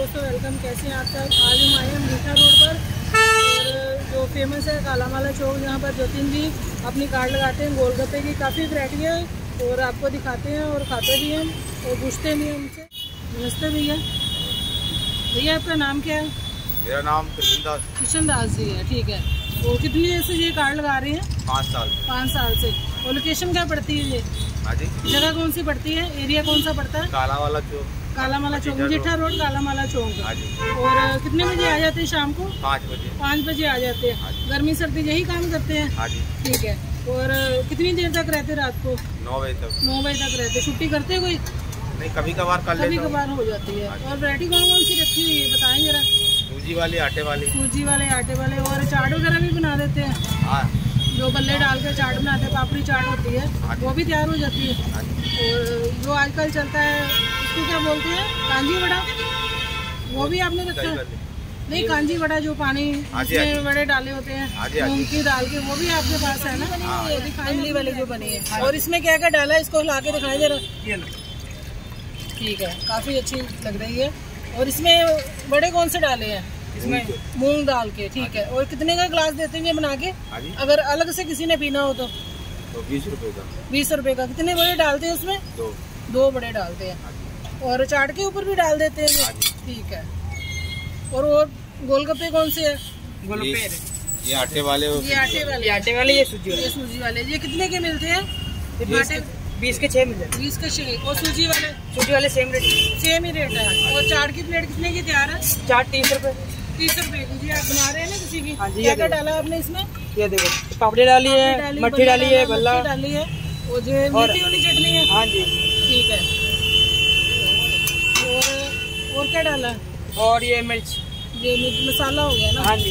दोस्तों वेलकम कैसे हैं आप सब आज हम आए हैं मीठा रोड पर। और जो फ़ेमस है कालामाला चौक यहाँ पर जतिन जी अपनी कार्ड लगाते हैं गोलगप्पे की काफ़ी वैरायटी है। और आपको दिखाते हैं और खाते भी हैं और पूछते भी हैं उनसे नमस्ते भैया। भैया आपका नाम क्या है? मेरा नाम कृष्ण दास। किशन दास जी है ठीक है। वो कितनी देर से ये कार्ड लगा रहे हैं? पाँच साल पाँच साल से। और लोकेशन क्या पड़ती है ये? हाँ जगह कौन सी पड़ती है? एरिया कौन सा पड़ता है? काला वाला चौक। कालामाला चौक जेठा रोड कालामाला चौक हाँ। और कितने बजे आ जाते हैं शाम को? पाँच बजे। पाँच बजे आ जाते हाँ। हैं गर्मी सर्दी यही काम करते हैं? हाँ ठीक है। और कितनी देर तक रहते रात को? नौ बजे तक। नौ बजे तक रहते छुट्टी करते हैं कोई? नहीं कभी कभार कर कभी कभार हो। जाती है। और वैरायटी कौन कौन सी रखी हुई है बताएँ जरा? सूजी वाले आटे वाली। सूजी वाले आटे वाले। और चाट वगैरह भी बना देते हाँ। जो बल्ले डाल के चाट बनाते हैं पापड़ी चाट होती है हाँ वो भी तैयार हो जाती है। हाँ और जो आजकल चलता है उसको क्या बोलते हैं? कांजी वड़ा? वो भी आपने रखा है। नहीं कांजी वड़ा जो पानी हाँ जी, हाँ उसमें जी। बड़े डाले होते हैं हाँ जी, हाँ मूंग की दाल के वो भी आपके पास है ना। ये भी फैमिली वाली जो बने है। और इसमें क्या क्या डाला है इसको ला के दिखाई दे रहा ठीक है काफ़ी अच्छी लग रही है। और इसमें बड़े कौन से डाले हैं? इसमें मूंग दाल के ठीक है और कितने का ग्लास देते हैं ये बना के? हाँ अगर अलग से किसी ने पीना हो तो। तो बीस रुपए का। बीस रुपए का। कितने बड़े डालते हैं उसमें? दो। दो बड़े डालते हैं। हाँ और चाट के ऊपर भी डाल देते हैं ये? हाँ। ठीक है। और और गोलगप्पे कौन से है? ये ये आटे वाले और ये आटे वाले। आटे वाले ये सूजी वाले। ये सूजी वाले। ये कितने के मिलते हैं? बीस आटे बीस के छह मिल जाते बीस के छः और सूजी वाले? सूजी वाले सेम रेट। सेम ही रेट है। और चाट की प्लेट कितने की तैयार है? चाट तीस रुपए। तीस रुपए की जी आप बना रहे हैं ना किसी की? हाँ जी, क्या ये क्या देखो। डाला आपने इसमें? ये देखो पापड़ी डाली है मट्ठी डाली है बल्ला डाली है। और जो मीठी वाली चटनी है। हाँ जी। ठीक है। और और क्या डाला? और ये मिर्च। ये मीट मसाला हो गया ना? हाँ जी।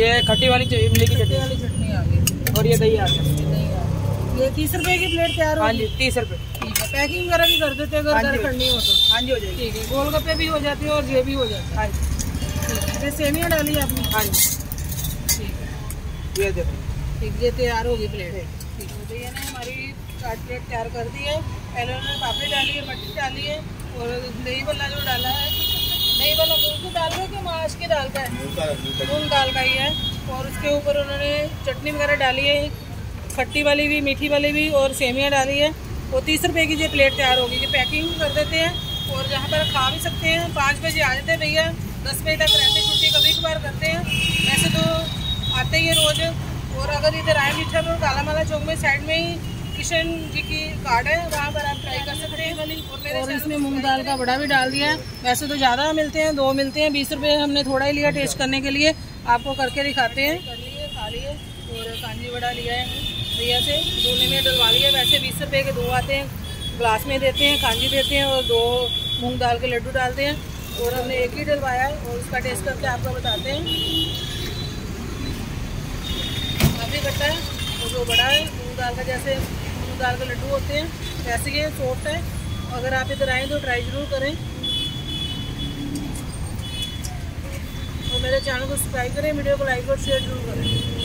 ये खट्टी वाली इमली की चटनी। वाली चटनी आ गई। और ये दही आ गया। ये गई। ये तीस रुपए की प्लेट तैयार हाँ जी तीस रुपए। ठीक है पैकिंग वगैरह भी कर देते हैं अगर करनी हो तो। हाँ जी हो जाएगी। ठीक है गोलगप्पे भी हो जाते हैं और ये भी हो जाता हाँ। जी। है ये सेमिया डाली है आपने? हाँ जी। ठीक है। ये देखो। ठीक ये तैयार होगी प्लेट ठीक। है भैया ने हमारी चाट प्लेट तैयार कर दी है। पहले उन्होंने पापड़ी डाली है मट्टी डाली है और दही वाला जो डाला है दही वाला मूंग की दाल का कि माश की दाल का है? मूंग दाल का ही है। और उसके ऊपर उन्होंने चटनी वगैरह डाली है खट्टी वाली भी मीठी वाली भी और सेमिया डाली है। वो तीस रुपए की ये प्लेट तैयार होगी। ये पैकिंग कर देते हैं और जहाँ पर खा भी सकते हैं पाँच बजे आ जाते हैं भैया। दस बजे तक रहते छुट्टी कभी कभार करते हैं। वैसे तो आते ही रोज। और अगर इधर आए मीठा रोड कालामाला चौक में साइड में ही किशन जी की कार्ड है वहाँ पर आप ट्राई कर सकते हैं। और इसमें मूंग दाल का बड़ा भी डाल दिया है। वैसे तो ज़्यादा मिलते हैं दो मिलते हैं बीस रुपये हमने थोड़ा ही लिया टेस्ट करने के लिए। आपको करके दिखाते हैं। कर लिए खा लिए। और कांजी बड़ा लिया है भैया से। दोने में डलवा लिया। वैसे बीस रुपये के दो आते हैं ग्लास में देते हैं कांजी देते हैं और दो मूँग दाल के लड्डू डालते हैं। और हमने एक ही डलवाया है और उसका टेस्ट करके आपको बताते हैं। काफ़ी खट्टा है और जो बड़ा है। मूंग दाल का जैसे मूंग दाल के लड्डू होते हैं, वैसे ये सॉफ्ट है। अगर आप इधर आएँ तो ट्राई ज़रूर करें। और मेरे चैनल को सब्सक्राइब करें, वीडियो को लाइक और शेयर ज़रूर करें।